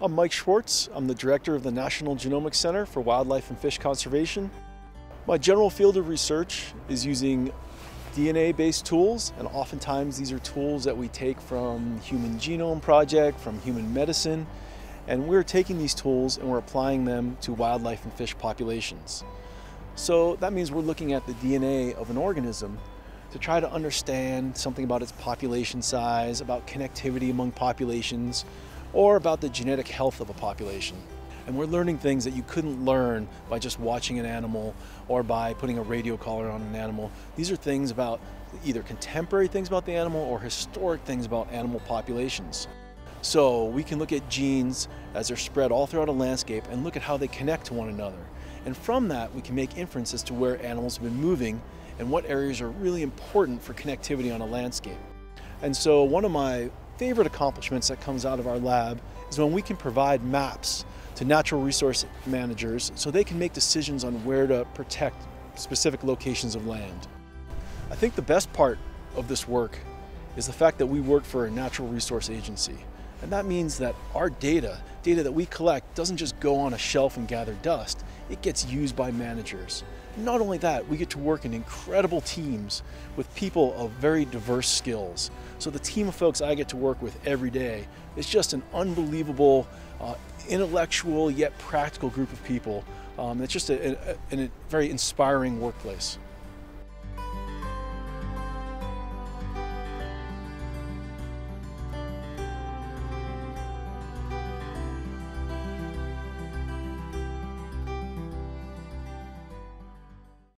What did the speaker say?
I'm Mike Schwartz. I'm the director of the National Genomic Center for Wildlife and Fish Conservation. My general field of research is using DNA-based tools, and oftentimes these are tools that we take from Human Genome Project, from human medicine, and we're taking these tools and we're applying them to wildlife and fish populations. So that means we're looking at the DNA of an organism to try to understand something about its population size, about connectivity among populations, or about the genetic health of a population. And we're learning things that you couldn't learn by just watching an animal or by putting a radio collar on an animal. These are things about either contemporary things about the animal or historic things about animal populations. So we can look at genes as they're spread all throughout a landscape and look at how they connect to one another. And from that, we can make inferences to where animals have been moving and what areas are really important for connectivity on a landscape. And so one of my favorite accomplishments that comes out of our lab is when we can provide maps to natural resource managers so they can make decisions on where to protect specific locations of land. I think the best part of this work is the fact that we work for a natural resource agency. And that means that our data, data that we collect, doesn't just go on a shelf and gather dust, it gets used by managers. Not only that, we get to work in incredible teams with people of very diverse skills. So the team of folks I get to work with every day is just an unbelievable, uh, intellectual yet practical group of people. Um, it's just a, a, a very inspiring workplace.